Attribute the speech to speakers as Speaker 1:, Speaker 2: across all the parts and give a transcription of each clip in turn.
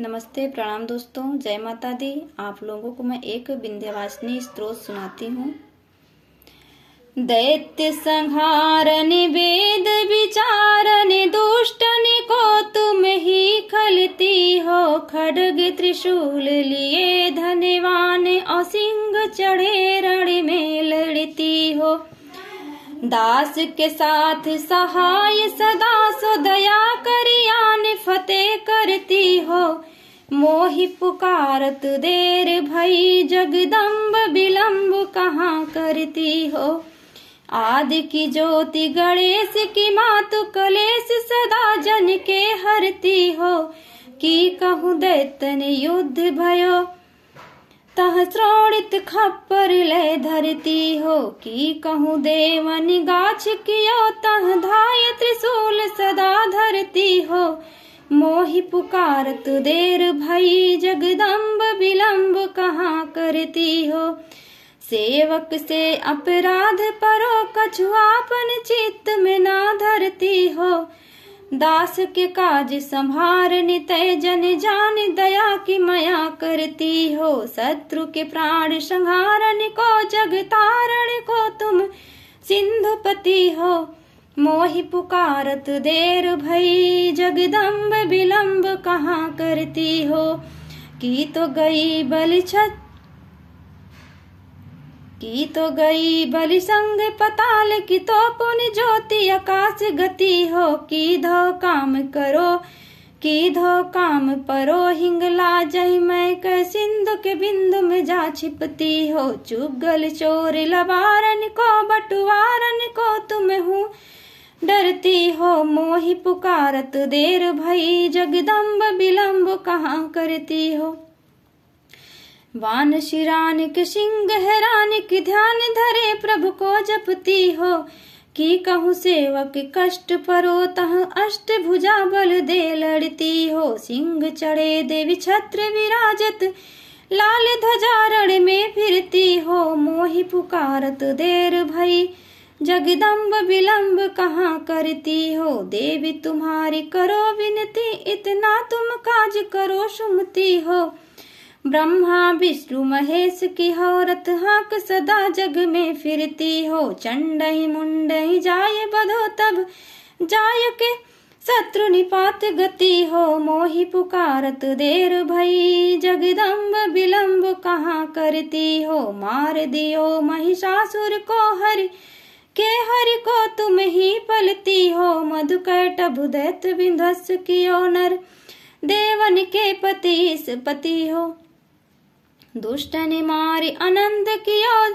Speaker 1: नमस्ते प्रणाम दोस्तों, जय माता दी। आप लोगों को मैं एक विंध्यवासिनी स्त्रोत सुनाती हूँ। दैत्य संहारन वेद विचारन दुष्टन को तुम ही खलती हो। खड़ग त्रिशूल लिए धनवान और सिंह चढ़े रण में लड़ती हो। दास के साथ सहाय सदा सो दया करियान फतेह करती हो। मोहि पुकारत देर भई जगदम्ब विलम्ब कहाँ करती हो? आदि की ज्योति गणेश की मातु कलेश सदा जन के हरती हो। की कहूँ दैतन युद्ध भयो? तह श्रोणित खप्पर ले धरती हो। की कहूँ देवन गाछ कियो तह धाय त्रिशूल सदा मोहि पुकारत देर भई जगदम्ब विलम्ब कहाँ करती हो? सेवक से अपराध परो कछुआपन चित्त में ना धरती हो। दास के काज संभार नितय जन जान दया की मया करती हो। शत्रु के प्राण संहारन को जग तारण को तुम सिंधुपति हो। मोहि पुकारत देर भई, जगदम्ब विलम्ब कहाँ करती हो? की तो गई बल छत, की तो गई बलि संग पताल की तो पुन ज्योति आकाश गति हो? की धो काम करो, की धो काम परो? हिंगला जय मैं क सिंधु के बिंदु में जा छिपती हो? चुगल चोर लबारन को बटुआरन को तुम हूँ डरती हो मोहि पुकारत देर भई, जगदम्ब विलम्ब कहाँ करती हो? वान शिरान के सिंह हैरान की ध्यान धरे प्रभु को जपती हो। की कहूँ सेवक कष्ट परो, तह अष्ट भुजा बल दे लड़ती हो। सिंह चढ़े देवी छत्र विराजत, लाल ध्वजारण में फिरती हो। मोहि पुकारत देर भई जगदम्ब विलम्ब कहाँ करती हो? देवी तुम्हारी करो विनती, इतना तुम काज करो सुमती हो। ब्रह्मा, विष्णु, महेश की हौरत हाक सदा जग में फिरती हो। चंडई मुंडई जाय बधो तब, जाय के शत्रु निपात गति हो। मोहि पुकारत देर भई, जगदम्ब विलम्ब कहाँ करती हो? मार दियो महिषासुर को हरि के हरि को तुम ही पलती हो मधुकैट बुदैत विध्वस कियो नर देवन के पति इस पति हो। दुष्ट ने मारी अनंत कियो,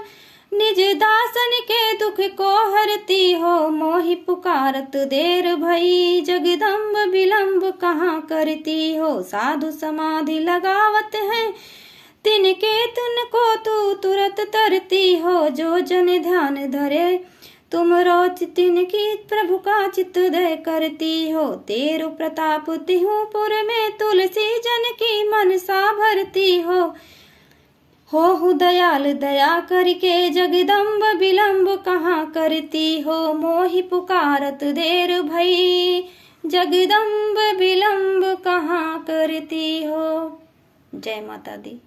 Speaker 1: निज दासन के दुख को हरती हो। मोहि पुकारत देर भई, जगदम्ब विलम्ब कहाँ करती हो? साधु समाधि लगावत है, तिनके तुन को तू तुरत तरती हो। जो जन ध्यान धरे तुम रोच तिन की प्रभु का चित दय करती हो। तेरु प्रताप तिहु में तुलसी जन की मनसा भरती हो हो दयाल दया करके जगदम्ब विलम्ब कहाँ करती हो? मोहि पुकारत देर भई, जगदम्ब विलम्ब कहाँ करती हो? जय माता दी।